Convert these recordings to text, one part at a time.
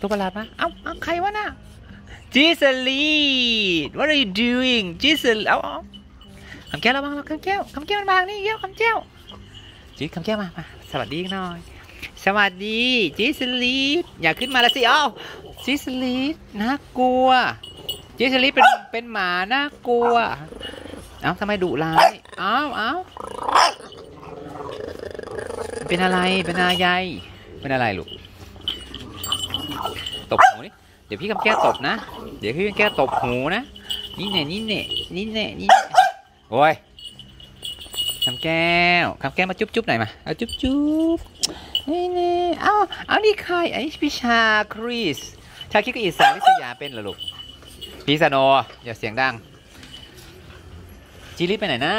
ตัวประหลาดมาเอ้าเอ้าใครวะน่ะจิสลี what are you doing จิสลีเอาเอาคำแก้วระวังเราคำแก้วคำแก้วมันมางนี่เกี้ยวคำแก้วจิคำแก้วมามาสวัสดีหน่อย สวัสดีจิสลีอย่าขึ้นมาละสิ เอ้าจิสลีน่ากลัว จิสลีเป็น เป็นหมาน่ากลัว เอ้าทำไมดุร้าย เอ้าเอ้าเป็นอะไร เป็นอะไรเป็นอะไรลูก ตบหูนี่เดี๋ยวพี่คำแก้วตบนะ เดี๋ยวพี่คำแก้วตบหูนะ นี่เน่นี่เน่นี่เน่นี่เน่โอ้ยคำแก้วคำแก้วมาจุ๊บจุ๊บหน่อยมาเอาจุ๊บจุ๊บนี่เน่เอาเอานี่ใครไอ้พิชาคริสชาคิดกับอิสาลิสยาเป็นเหรอลูกพี่สโนอย่าเสียงดังจีริไปไหนนะ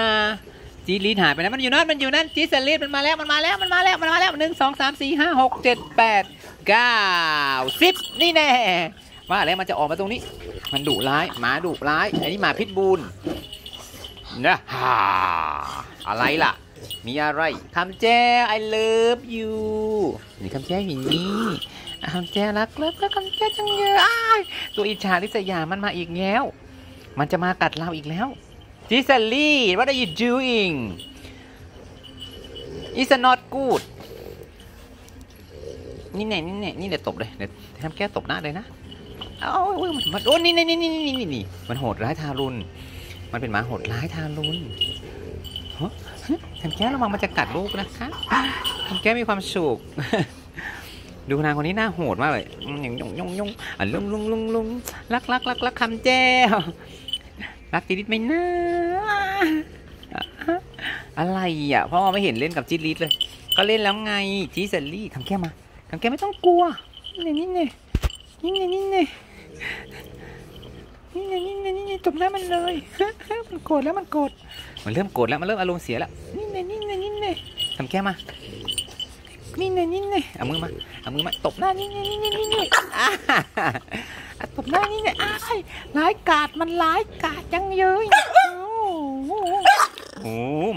จีริสหายไปไหนมันอยู่นั่นมันอยู่นั่นจีสลิสมันมาแล้วมันมาแล้วมันมาแล้วมันมาแล้วหนึ่งสองสามสี่ห้าหกเจ็ดแปดเก้าสิบนี่แน่ว่าแล้วมันจะออกมาตรงนี้ มันดุร้ายหมาดุร้ายอันนี้หมาพิษบูลนะฮ่าอะไรล่ะ มีอะไรคำแจ้ I love you นี่คำแจ้อย่างนี้คำแจ้รักเลิฟแล้วคำแจ้จังเลยอ้ายตัวอิจฉาลิษยามันมาอีกแล้ว มันจะมากัดเราอีกแล้ว จิสลี่ what are you doing it's not good นี่แน่นี่แน่นี่เดี๋ยวตบเลยเดี๋ยวทำแก้ตบหน้าเลยนะเอาโอ้ยมันโอ้นี่นี่นี่นี่นี่นี่นี่มันโหดร้ายทารุณ มันเป็นหมาโหดร้ายทารุณฮะทำแก้ระวังมันจะกัดลูกนะคะทำแก้มีความสุขดูนางคนนี้หน้าโหดมากเลยยงยงยงยงอะลุงลุงลุงลุงรักรักรักรักคำแจ้ว รักจิริสไหมนะอะไรอะพ่อไม่เห็นเล่นกับจิริสเลย ก็เล่นแล้วไงจีเซลลี่ทำแก้มาทำแก้ไม่ต้องกลัวนี่นี่นี่นี่นี่นี่นี่ไงนี่ไงนี่ไงจบแล้วมันเลยมันโกรธแล้วมันโกรธมันเริ่มโกรธแล้วมันเริ่มอารมณ์เสียแล้วนี่นี่นี่ไงนี่ทำแก้มา นี่นี่นี่นี่เอามือมา เอามือมา ตบหน้า นี่นี่นี่นี่นี่อ่าอ่ตบหน้า นี่นี่อ้ายร้ายกาดมันร้ายกาดจังเยอยโอ้โห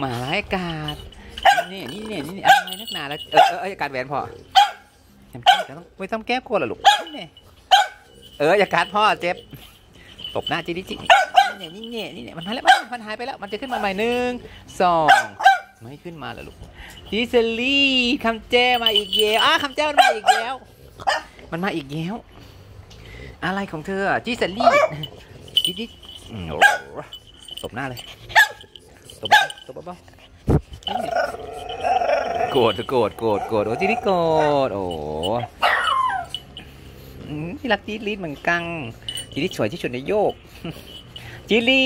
มาร้ายกาดนี่นี่นี่นี่อะไรนักหนาแล้วเออเออการแหวนพอแก้ต้องไม่ต้องแก้กลัวหรอลูกนี่เอออย่าการพ่อเจ็บตบหน้าจิดิจินี่นี่นี่นี่มันหายแล้วมันหายไปแล้ว มันจะขึ้นมาใหม่หนึ่งสอง ไม่ขึ้นมาเหรอลูกดิสลี่คำแจ้มาอีกแล้วอะคำแจ้มันมาอีกแล้ว มันมาอีกแล้วอะไรของเธอจิสลี่จิดิโอ้ตบหน้าเลยตบตบเบาโกรธโกรธโกรธโกรธโอ้จีนี่โกรธโอ้อืมที่รักจีรีดเหมือนกังจีรีสวยที่สุดในโยกจีรี